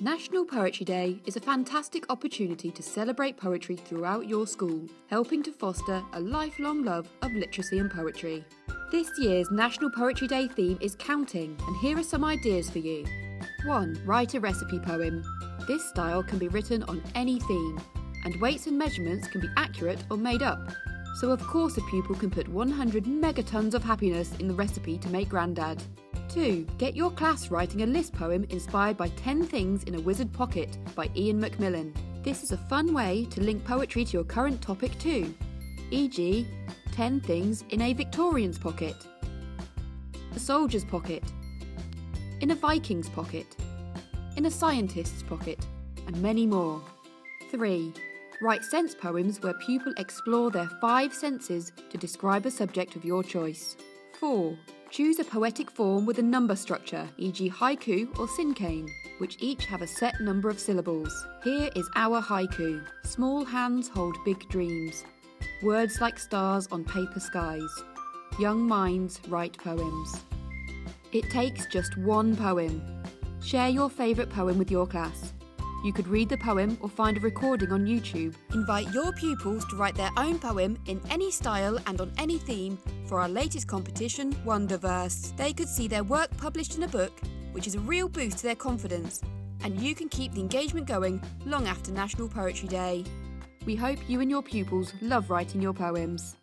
National Poetry Day is a fantastic opportunity to celebrate poetry throughout your school, helping to foster a lifelong love of literacy and poetry. This year's National Poetry Day theme is counting, and here are some ideas for you. 1. Write a recipe poem. This style can be written on any theme, and weights and measurements can be accurate or made up. So, of course, a pupil can put 100 megatons of happiness in the recipe to make Grandad. 2. Get your class writing a list poem inspired by 10 Things in a Wizard Pocket by Ian McMillan. This is a fun way to link poetry to your current topic too, e.g., 10 Things in a Victorian's Pocket, a Soldier's Pocket, in a Viking's Pocket, in a Scientist's Pocket, and many more. 3. Write sense poems where pupils explore their five senses to describe a subject of your choice. 4. Choose a poetic form with a number structure, e.g., haiku or cinquain, which each have a set number of syllables. Here is our haiku Small hands hold big dreams. Words like stars on paper skies. Young minds write poems. It takes just one poem. Share your favourite poem with your class. You could read the poem or find a recording on YouTube. Invite your pupils to write their own poem in any style and on any theme for our latest competition, Wonderverse. They could see their work published in a book, which is a real boost to their confidence, and you can keep the engagement going long after National Poetry Day. We hope you and your pupils love writing your poems.